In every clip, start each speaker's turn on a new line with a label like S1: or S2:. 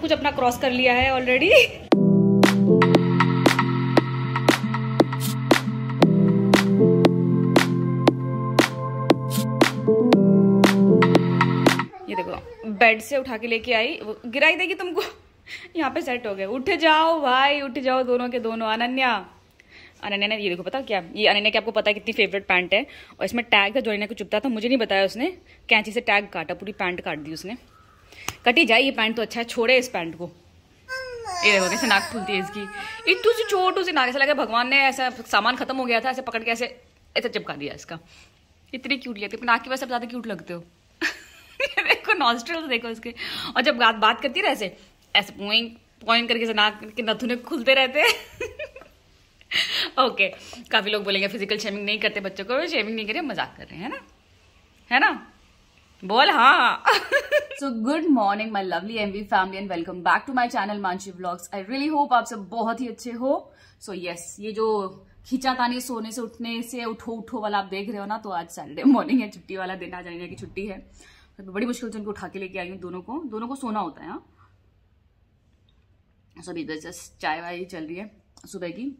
S1: कुछ अपना क्रॉस कर लिया है ऑलरेडी ये देखो बेड से उठा के लेके आई, वो गिराई देगी तुमको। यहाँ पे सेट हो गए उठ जाओ भाई, उठ जाओ दोनों के दोनों, अनन्या। अनन्या ने, ये देखो, पता क्या? ये अनन्या की आपको पता है कितनी फेवरेट पैंट है। और इसमें टैग था, जो अनन्या को चुपता था, मुझे नहीं बताया उसने। कैंची से टैग काटा, पूरी पैंट काट दी उसने। कटी जाए ये पैंट तो अच्छा है, छोड़े इस पैंट को। ये देखो, कैसे नाक खुलती है इसकी। इतू सी छोटू सी नाक ऐसा लगा, भगवान ने ऐसा सामान खत्म हो गया था, ऐसे पकड़ के ऐसे ऐसे चिपका दिया इसका। इतनी क्यूट लगती है नाक की वजह से ज़्यादा क्यूट लगते हो। देखो नॉस्ट्रल्स देखो इसके। और जब बात बात करती ना ऐसे ऐसे पॉइंट पॉइंट करके ऐसे नाक के नथुने खुलते रहते ओके काफ़ी लोग बोलेंगे फ़िज़िकल शेमिंग नहीं करते बच्चों को शेमिंग नहीं करे मज़ाक कर रहे हैं ना? है ना? बोल हाँ। So good morning my lovely M V family and welcome back to my channel Manshi blogs I really hope आप सब बहुत ही अच्छे हो। सो so, यस yes, ये जो खींचातानी सोने से उठने से उठो उठो वाला आप देख रहे हो ना तो आज सैटरडे मॉर्निंग है छुट्टी वाला दिन आज जाने की छुट्टी है। तो बड़ी मुश्किल से उनको उठा के लेके आई हूँ दोनों को। दोनों को सोना होता है हाँ। सो अभी जस्ट चाय वाय चल रही है सुबह की।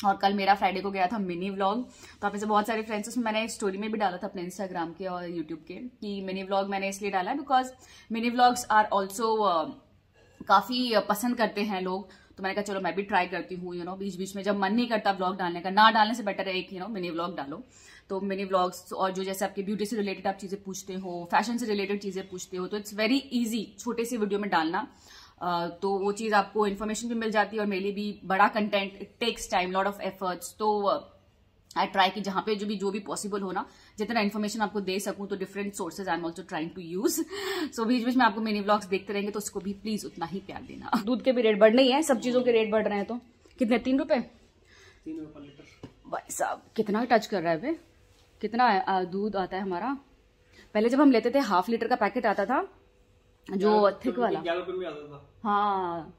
S1: और कल मेरा फ्राइडे को गया था मिनी व्लॉग तो आप ऐसे बहुत सारे फ्रेंड्स उसमें मैंने स्टोरी में भी डाला था अपने इंस्टाग्राम के और यूट्यूब के कि मिनी व्लॉग मैंने इसलिए डाला because mini vlogs are also काफ़ी पसंद करते हैं लोग। तो मैंने कहा, चलो, मैं भी ट्राई करती हूँ यू नो बीच बीच में जब मन नहीं करता व्लॉग डालने का, ना डालने से बेटर है एक यू नो मिनी व्लॉग डालो। तो मिनी व्लॉग्स और जो जैसे आपके ब्यूटी से रिलेटेड आप चीज़ें पूछते हो फ़ैशन से रिलेटेड चीज़ें पूछते हो तो इट्स वेरी इजी छोटे से वीडियो में डालना। तो वो चीज़ आपको इन्फॉर्मेशन भी मिल जाती है और मेरे लिए भी बड़ा content it takes time lot of efforts तो आई ट्राई कि जहाँ पे जो भी जो भी पॉसिबल हो ना जितना इन्फॉर्मेशन आपको दे सकूँ तो different sources I am also trying to use so बीच बीच में आपको मिनी ब्लॉग्स देखते रहेंगे तो उसको भी प्लीज़ उतना ही प्यार देना। दूध के भी रेट बढ़ नहीं है सब चीज़ों के रेट बढ़ रहे हैं तो। कितने तीन रुपए? भाई साहब कितना टच कर रहा है वे कितना दूध आता है हमारा? पहले जब हम लेते थे हाफ़ लीटर का पैकेट आता था जो थिक वाला। हाँ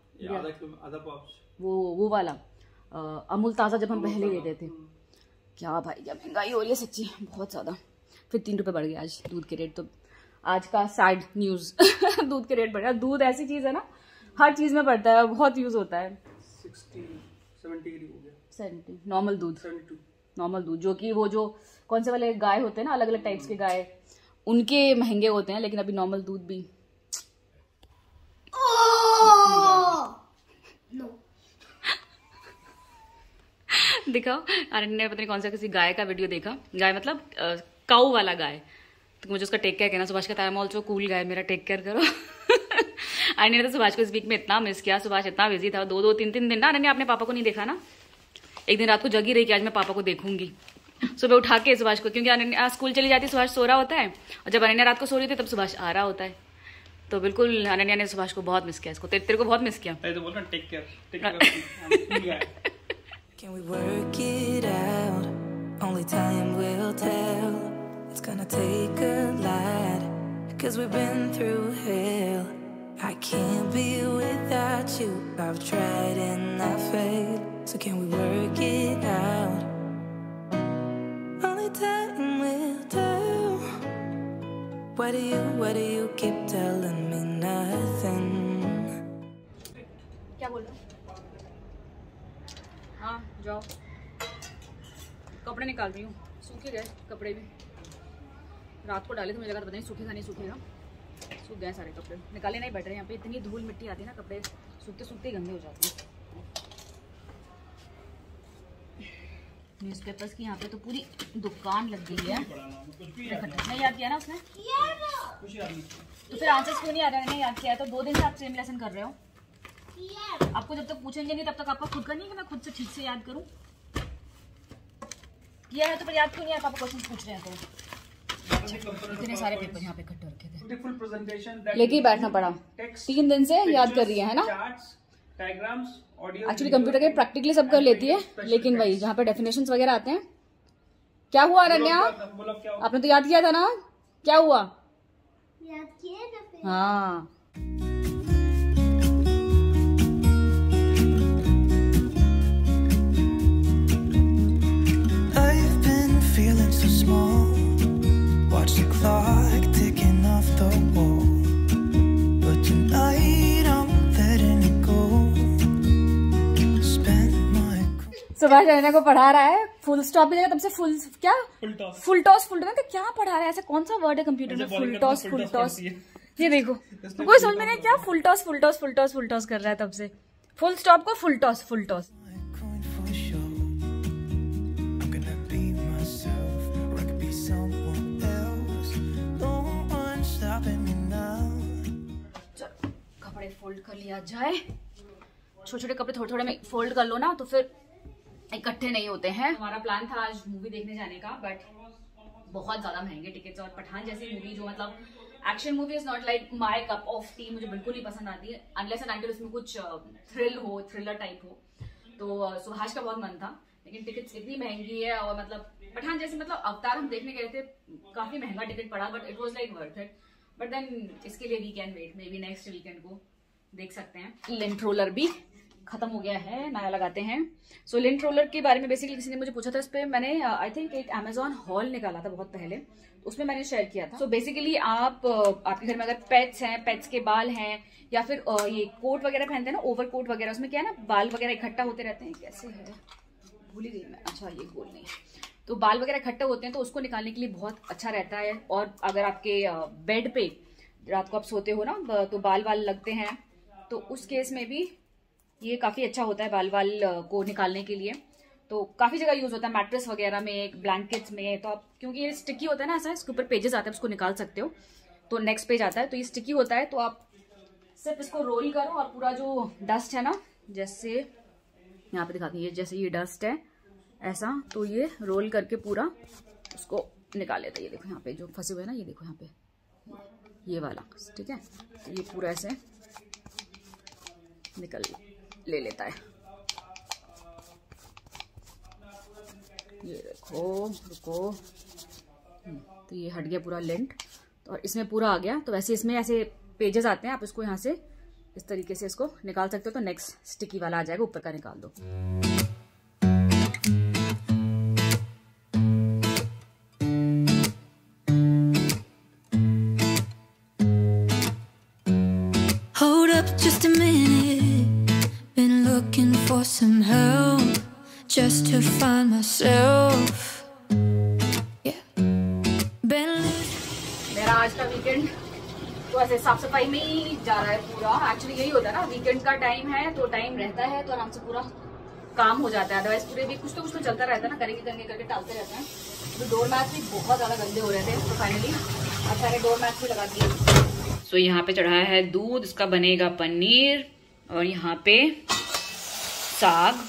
S1: वो वो वाला। अमूल ताज़ा जब हम पहले लेते थे। क्या भाई जब महँगाई हो रही है सच्ची बहुत ज़्यादा। फिर तीन रुपए बढ़ गया आज दूध के रेट तो। आज का सैड न्यूज़ दूध के रेट बढ़ गया। दूध ऐसी चीज़ है ना हर चीज़ में पड़ता है बहुत यूज़ होता है। नॉर्मल दूध। नॉर्मल दूध जो कि वो जो कौन से वाले गाय होते हैं ना अलग अलग टाइप्स के गाय उनके महँगे होते हैं लेकिन अभी नॉर्मल दूध भी दिखाओ। अरण्य ने पता नहीं कौन सा किसी गाय का वीडियो देखा। गाय मतलब काऊ वाला गाय। तो मुझे उसका टेक केयर कहना सुभाष कहता है जो कूल गाय मेरा टेक केयर करो। अरण्य ने तो सुभाष को इस वीक में इतना मिस किया। सुभाष इतना बिज़ी था। दो दो तीन तीन दिन ना अरण्य अपने पापा को नहीं देखा ना। एक दिन रात को जगी रही कि आज मैं पापा को देखूँगी। सुबह उठा के सुभाष को क्योंकि अनन्या स्कूल चली जाती सुभाष सो रहा होता है। और जब अनन्या रात को सो रही थी तब सुभाष आ रहा होता है। तो बिल्कुल अनन्या ने सुभाष को बहुत मिस किया। इसको तेरे को बहुत मिस किया।
S2: तो बोल रहा take care take care
S3: Can we work it out? Only time will tell. It's gonna take a lot. Cause we've been through hell. I can't be without you. I've tried and I failed. So can we work it out? Only time will tell. Why do you, why do you keep telling me nothing?
S1: हाँ जाओ। कपड़े निकाल रही हूँ। सूखे गए कपड़े भी। रात को डाले थे मुझे लगा पता नहीं सूखे सूखेगा नहीं सूखे सूखेगा सूख गए सारे कपड़े। निकाले नहीं बैठ रहे यहाँ पे। इतनी धूल मिट्टी आती है ना कपड़े सूखते सूखते ही गंदे हो जाते हैं। न्यूज़पेपर्स की यहाँ पे तो पूरी दुकान लग गई है। नहीं याद किया ना उसने? तो फिर आंसर्स क्यों नहीं आ रहा? नहीं याद किया तो दो दिन से आप सेम लेसन कर रहे हो। आपको जब तक पूछेंगे नहीं तब तक आपको खुद का नहीं कि मैं खुद से ठीक से याद करूँ? किया है तो फिर याद क्यों नहीं आप क्वेश्चन पूछ रहे हैं तो। इतने सारे पेपर यहाँ पे इकट्ठे रखे थे। लेके ही बैठना पड़ा। तीन दिन से याद कर रही है ना?
S2: चार्ट्स
S1: एक्चुअली कंप्यूटर के प्रैक्टिकली सब कर लेती है लेकिन वही जहाँ पे डेफिनेशन वगैरह आते हैं। क्या हुआ अनन्या आपने तो याद किया था ना? क्या हुआ?
S4: याद किए ना फिर?
S1: हाँ। सुभाष रैना को पढ़ा रहा है फुल स्टॉप भी तब से फुल क्या?
S2: Full toss
S1: full toss full toss क्या पढ़ा रहा है? ऐसा कौन सा वर्ड है कंप्यूटर में? फुल टॉस फुल टॉस ये देखो। कोई समझ में नहीं क्या? Full toss full toss full toss full toss कर रहा है तब से। फुल स्टॉप को फुल टॉस फुल टॉस कपड़े फोल्ड कर लिया जाए। छोटे छोटे कपड़े थोड़े थोड़े में फोल्ड कर लो ना तो फिर इकट्ठे नहीं होते हैं। हमारा प्लान था आज मूवी देखने जाने का बट बहुत ज़्यादा महँगे टिकट्स और पठान जैसी मूवी जो मतलब action movie is not like my cup of tea मुझे बिल्कुल नहीं पसंद आती है। अनलेस एंड उसमें कुछ थ्रिल हो थ्रिलर टाइप हो। तो uh, सुहास का बहुत मन था लेकिन टिकट्स इतनी महँगी है और मतलब पठान जैसे मतलब अवतार हम देखने गए थे काफ़ी महँगा टिकट पड़ा but it was like worth it but then इसके लिए we can wait maybe next weekend को देख सकते हैं। लिंट रोलर भी। खत्म हो गया है नया लगाते हैं। सो लिंट रोलर के बारे में बेसिकली किसी ने मुझे पूछा था इस पर मैंने आई थिंक एक अमेजोन हॉल निकाला था बहुत पहले तो उसमें मैंने शेयर किया था। सो so बेसिकली आप uh, आपके घर में अगर पेट्स हैं पेट्स के बाल हैं या फिर uh, ये कोट वगैरह पहनते हैं ना ओवर कोट वगैरह उसमें क्या है ना बाल वगैरह इकट्ठा होते रहते हैं कैसे है? भूल ही गई मैं। अच्छा ये गोल नहीं तो बाल वगैरह इकट्ठे होते हैं तो उसको निकालने के लिए बहुत अच्छा रहता है और अगर आपके बेड पे रात को आप सोते हो ना तो बाल वाल लगते हैं तो उस केस में भी ये काफ़ी अच्छा होता है बाल बाल को निकालने के लिए। तो काफ़ी जगह यूज़ होता है मैट्रेस वगैरह में ब्लैंकेट्स में तो आप क्योंकि ये स्टिकी होता है ना, ऐसा इसके ऊपर पेजेस आते हैं उसको निकाल सकते हो। तो नेक्स्ट पेज आता है तो ये स्टिकी होता है तो आप सिर्फ़ इसको रोल करो और पूरा जो डस्ट है ना, जैसे यहाँ पे दिखाती है जैसे ये डस्ट है, ऐसा तो ये रोल करके पूरा उसको निकाल लेता है। ये देखो यहाँ पे जो फंसे हुए ना, ये देखो यहाँ पे। ये वाला, ठीक है? तो ये पूरा ऐसे निकल ले लेता है। ये देखो रुको। हम्म, तो ये हट गया पूरा लेंट तो और इसमें पूरा आ गया। तो वैसे इसमें ऐसे पेजेस आते हैं आप इसको यहाँ से इस तरीके से इसको निकाल सकते हो। तो नेक्स्ट स्टिकी वाला आ जाएगा ऊपर का निकाल दो। सफ़ाई में ही जा रहा है पूरा। एक्चुअली यही होता है ना वीकेंड का टाइम है तो टाइम रहता है तो आराम से पूरा काम हो जाता है। अदरवाइज़ पूरे भी कुछ तो कुछ तो चलता रहता है ना, करेंगे करेंगे, करके टालते रहते हैं। तो डोर मैच भी बहुत ज़्यादा गंदे हो रहे थे तो फाइनली अच्छा मैंने डोर मैच भी लगा दिए। सो यहाँ पे चढ़ाया है दूध, इसका बनेगा पनीर, और यहाँ पे साग।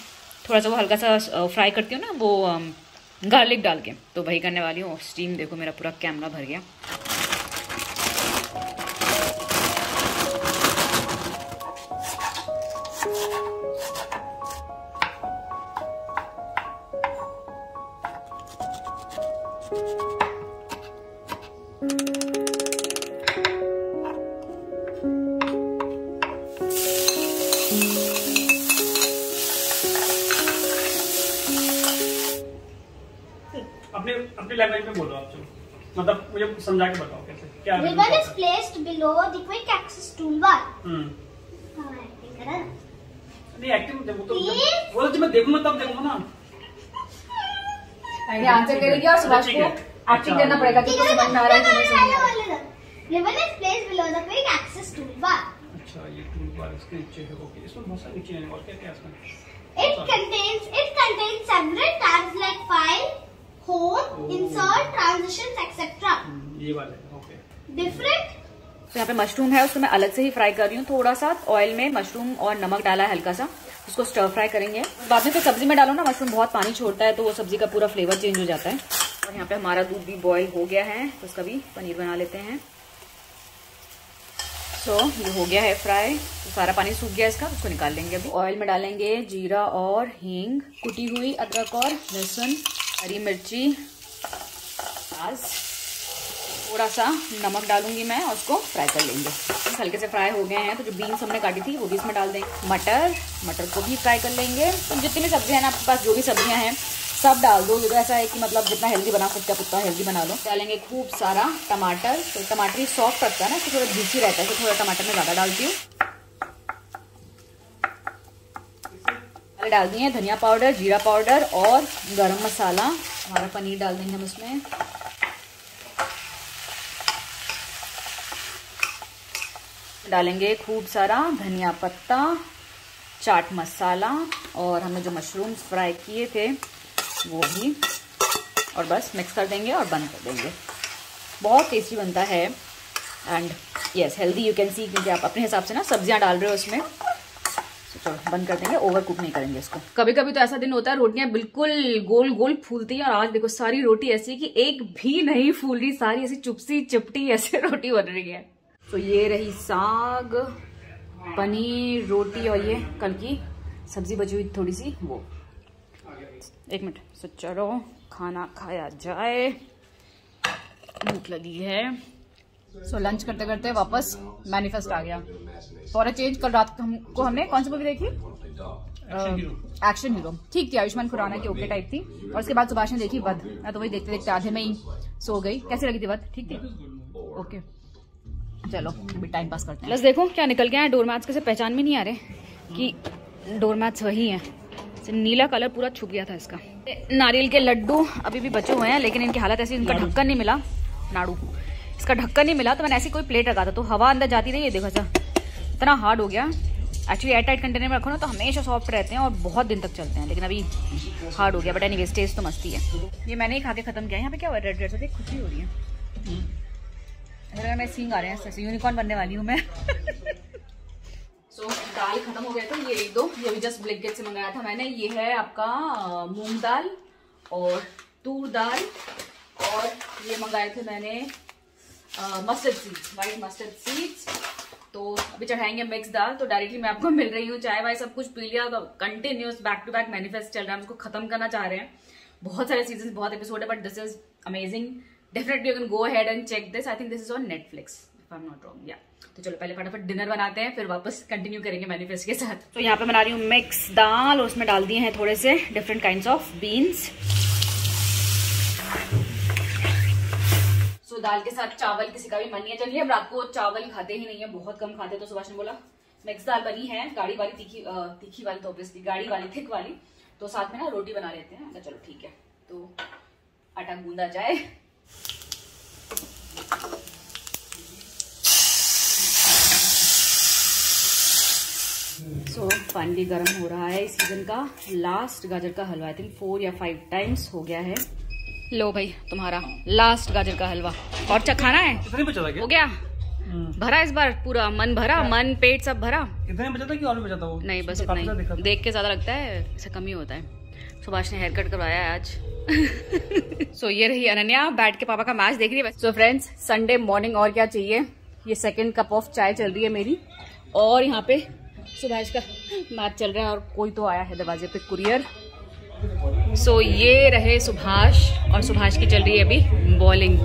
S1: थोड़ा सा वो हल्का सा फ्राई करती हूँ ना, वो गार्लिक डाल के। तो वही करने वाली हूँ। स्टीम देखो मेरा पूरा कैमरा भर गया।
S2: समझा के बताओ कैसे क्या
S4: Ribbon is placed below the quick access toolbar.
S2: हम्म
S4: हाँ, करा?
S2: नहीं एक्टिंग देखो तो? वो तो जब मैं देखूँगा तब देखूँगा ना
S1: मैंने आंसर करेगी और सुभाष को
S2: है।
S1: एक्टिंग करना पड़ेगा कि
S4: है
S1: समझ में आ रहा है कि नहीं है
S4: Ribbon is placed below the quick access toolbar.
S2: अच्छा ये टूल बार इसके नीचे है ओके इसमें बहुत सारे नीचे हैं और क्या क्या है इसमें
S4: It contains it contains several tabs like file, home, insert, transitions, etc.
S2: हम्म, ये वाले ओके
S4: Different?
S1: तो यहाँ पे मशरूम है उसको मैं अलग से ही फ्राई कर रही हूँ थोड़ा सा ऑयल में मशरूम और नमक डाला है हल्का सा उसको स्टर फ्राई करेंगे। बाद में फिर सब्ज़ी में डालो ना मशरूम बहुत पानी छोड़ता है तो वो सब्ज़ी का पूरा फ्लेवर चेंज हो जाता है। और यहाँ पे हमारा दूध भी बॉईल हो गया है तो उसका भी पनीर बना लेते हैं। सो ये हो गया है फ्राई तो सारा पानी सूख गया इसका उसको निकाल लेंगे अभी ऑयल में डालेंगे जीरा और हींग कुटी हुई अदरक और लहसुन। हरी मिर्ची, प्याज थोड़ा सा नमक डालूँगी मैं और उसको फ्राई कर लेंगे। हल्के से फ्राई हो गए हैं तो जो बीन्स हमने काटी थी, वो भी इसमें डाल दें। मटर मटर को भी फ्राई कर लेंगे। तो जितनी भी सब्ज़ियाँ हैं ना, आपके पास जो भी सब्ज़ियाँ हैं, सब डाल दो। ये तो ऐसा है कि मतलब जितना हेल्दी बना सकते हैं उतना हेल्दी बना लो। डालेंगे खूब सारा टमाटर। तो टमाटर ही सॉफ्ट रखता है ना इसको थोड़ा जूसी रहता है तो थोड़ा टमाटर में ज़्यादा डालती हूँ। मसाले डाल दिए हैं, धनिया पाउडर, जीरा पाउडर और गरम मसाला। हमारा पनीर डाल देंगे हम उसमें। डालेंगे खूब सारा धनिया पत्ता, चाट मसाला और हमने जो मशरूम्स फ्राई किए थे, वो भी। और बस मिक्स कर देंगे और बंद कर देंगे। बहुत टेस्टी बनता है। And yes healthy you can see क्योंकि आप अपने हिसाब से ना सब्ज़ियाँ डाल रहे हो उसमें। चलो बंद कर देंगे ओवर कुक नहीं करेंगे इसको। कभी कभी तो ऐसा दिन होता है रोटियाँ बिल्कुल गोल गोल फूलती हैं और आज देखो सारी रोटी ऐसी कि एक भी नहीं फूल रही सारी ऐसी चुपसी चिपटी ऐसे रोटी बन रही है। तो ये रही साग पनीर रोटी और ये कल की सब्ज़ी बची हुई थोड़ी सी वो। एक मिनट सो चलो खाना खाया जाए। भूख लगी है। सो so, लंच करते करते वापस मैनिफेस्ट आ गया। फॉर अ चेंज कल रात को हमने कौन सी मूवी देखी? एक्शन हीरो ठीक थी आयुष्मान खुराना की ओके टाइप थी। और उसके बाद सुभाष ने देखी वध। मैं तो वही देखते देखते आधे में ही सो गई। कैसी लगी थी वध? ठीक थी? ओके चलो अभी टाइम पास करते हैं। बस देखो क्या निकल गया है? डोर मैट्स कैसे पहचान में नहीं आ रहे कि डोर मैट्स वही हैं। नीला कलर पूरा छुप गया था इसका। नारियल के लड्डू अभी भी बचे हुए हैं लेकिन इनकी हालत ऐसी इनका ढक्कन नहीं मिला। नाड़ू। इसका ढक्कन नहीं मिला तो मैंने ऐसी कोई प्लेट रखा था तो हवा अंदर जाती नहीं है देखो सा इतना हार्ड हो गया। एक्चुअली एयर टाइट कंटेनर में रखो ना तो हमेशा सॉफ्ट रहते हैं और बहुत दिन तक चलते हैं लेकिन अभी हार्ड हो गया बट एनी टेस्ट तो मस्ती है। ये मैंने ही खा के खत्म किया यहाँ पे क्या हुआ रेड रेड से खुशी हो रही है। अगर मैं सींग आ रहे हैं यूनिकॉर्न बनने वाली हूँ मैं। सो so, दाल खत्म हो गया था ये एक दो ये अभी जस्ट ब्लिंकेट से मंगाया था मैंने। ये है आपका मूंग दाल और तूर दाल और ये मंगाए थे मैंने mustard seeds white mustard seeds तो अभी चढ़ाएँगे मिक्स दाल तो डायरेक्टली मैं आपको मिल रही हूँ। चाय वाय सब कुछ पी लिया तो continuous back to back manifest चल रहा है। उसको खत्म करना चाह रहे हैं। बहुत सारे सीज़न बहुत एपिसोड है but this is amazing definitely you can go ahead and check this I think this is on Netflix I am not wrong या तो चलो, पहले फटाफट डिनर बनाते हैं, फिर वापस कंटिन्यू करेंगे मैनिफेस्ट के साथ। तो यहाँ पे बना रही हूँ मिक्स दाल, और उसमें डाल दिए हैं थोड़े से डिफरेंट काइंड ऑफ़ बीन्स दाल के साथ चावल किसी का भी मन नहीं है। चलिए हम रात को चावल खाते ही नहीं है बहुत कम खाते तो सुभाष ने बोला मिक्स दाल बनी है गाड़ी वाली तीखी तीखी वाली तो ऑब्वियसली गाड़ी वाली थिक वाली। तो साथ में ना रोटी बना लेते हैं। चलो ठीक है। तो आटा गूंदा जाए। सो so, पानी गर्म हो रहा है इस सीज़न का। लास्ट गाजर का हलवा आई थिंक फोर या फाइव टाइम्स हो गया है। लो भाई तुम्हारा लास्ट गाजर का हलवा। और चखाना है?
S2: इतने बचा था क्या?
S1: हो गया। हम्म। भरा इस बार पूरा मन भरा मन पेट सब भरा।
S2: इतने बचा था कि और भी बचा था वो?
S1: नहीं बस इतना ही। देख के ज़्यादा लगता है इससे कम ही होता है। सुभाष ने हेयर कट करवाया है आज। सो so, ये रही अनन्या बैठ के पापा का मैच देख रही है। सो फ्रेंड्स संडे मॉर्निंग और क्या चाहिए? ये सेकंड कप ऑफ़ चाय चल रही है मेरी। और यहाँ पे सुभाष का मैच चल रहा है और कोई तो आया है दरवाजे पे कुरियर सो ये रहे सुभाष और सुभाष की चल रही है अभी बॉलिंग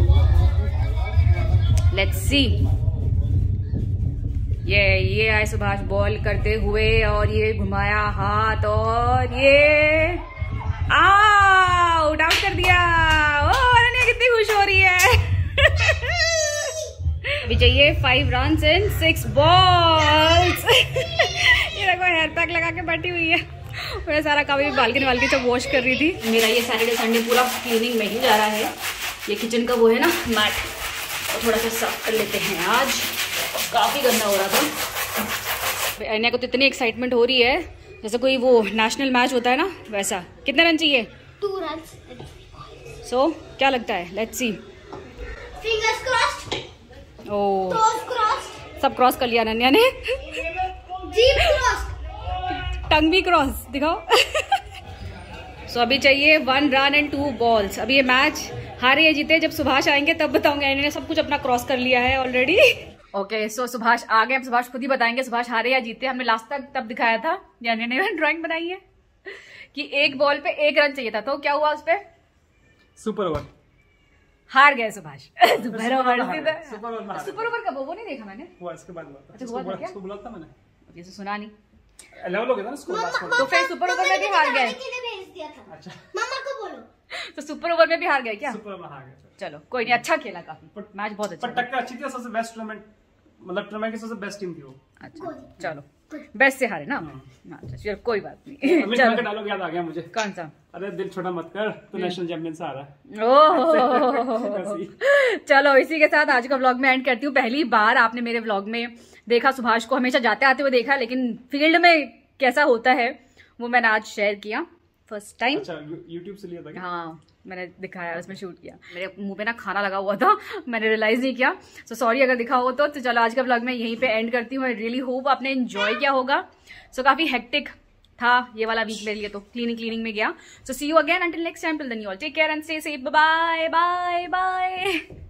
S1: लेट्स सी ये ये आए सुभाष बॉल करते हुए और ये घुमाया हाथ और ये आउट आउट कर दिया. ओ अनन्या कितनी खुश हो रही है. अभी चाहिए five run in six balls ये देखो, हेयर पैक लगा के बैठी हुई है. मेरा सारा काम भी बालकनी वालकनी सब वॉश कर रही थी। मेरा ये सैटरडे संडे पूरा क्लीनिंग में ही जा रहा है। ये किचन का वो है ना मैट तो थोड़ा सा साफ़ कर लेते हैं आज। काफ़ी गंदा हो रहा था। अनिया को तो इतनी एक्साइटमेंट हो रही है। जैसे कोई वो नेशनल मैच होता है ना वैसा। कितने रन चाहिए?
S4: टू रन
S1: सो क्या लगता है? लेट्स सी
S4: फिंगर्स क्रॉस्ड
S1: ओ सब क्रॉस कर लिया अनन्या ने। टंग भी क्रॉस दिखाओ। सो so, अभी चाहिए one run and two balls अभी ये मैच हारे या जीते जब सुभाष आएँगे तब बताऊँगा। इन्होंने सब कुछ अपना क्रॉस कर लिया है ऑलरेडी ओके सो सुभाष आ गए अब सुभाष खुद ही बताएँगे सुभाष हारे या जीते। हमने लास्ट तक तब दिखाया था यानी ने ड्राइंग बनाई है कि एक बॉल पे एक रन चाहिए था। तो क्या हुआ उस पर
S2: सुपर ओवर
S1: हार गए Subhash.
S2: Super over
S1: super over कब? वो नहीं देखा मैंने।
S2: वो इसके बाद हुआ।
S1: अच्छा था
S2: मैंने।
S1: ये सुना नहीं
S2: लेवल हो गया था ना स्कोर
S1: तो फिर सुपर ओवर में भी हार गए।
S4: भेज दिया था।
S2: अच्छा।
S4: मामा को बोलो।
S1: तो सुपर ओवर में भी हार गए क्या?
S2: सुपर ओवर हार गए
S1: चलो। कोई नहीं अच्छा खेला काफ़ी। मैच बहुत अच्छा
S2: पर टक्कर अच्छी थी सबसे बेस्ट टूर्नामेंट मतलब टूर्नामेंट की सबसे बेस्ट टीम थी वो।
S1: अच्छा चलो। बेस्ट से हारे ना?
S2: हाँ।
S1: अच्छा, चलो कोई बात नहीं। चलो।
S2: डायलॉग याद आ गया मुझे।
S1: कौन सा?
S2: अरे दिल छोटा मत कर तो नेशनल चैंपियन से आ रहा है
S1: ओह चलो इसी के साथ आज का व्लॉग में एंड करती हूँ। पहली बार आपने मेरे व्लॉग में देखा सुभाष को हमेशा जाते आते हुए देखा लेकिन फ़ील्ड में कैसा होता है वो मैंने आज शेयर किया। फ़र्स्ट टाइम
S2: अच्छा यूट्यूब से लिया था क्या?
S1: हाँ मैंने दिखाया उसमें शूट किया। मेरे मुँह पे ना खाना लगा हुआ था मैंने रियलाइज़ नहीं किया। सो so, सॉरी अगर दिखा हो तो, तो चलो आज का ब्लॉग मैं यहीं पे एंड करती हूँ। आई रियली होप आपने एंजॉय किया होगा। सो so, काफ़ी हेक्टिक था ये वाला वीक मेरे लिए तो क्लीनिंग क्लीनिंग में गया। So see you again until next time till then you all take care and stay safe bye bye bye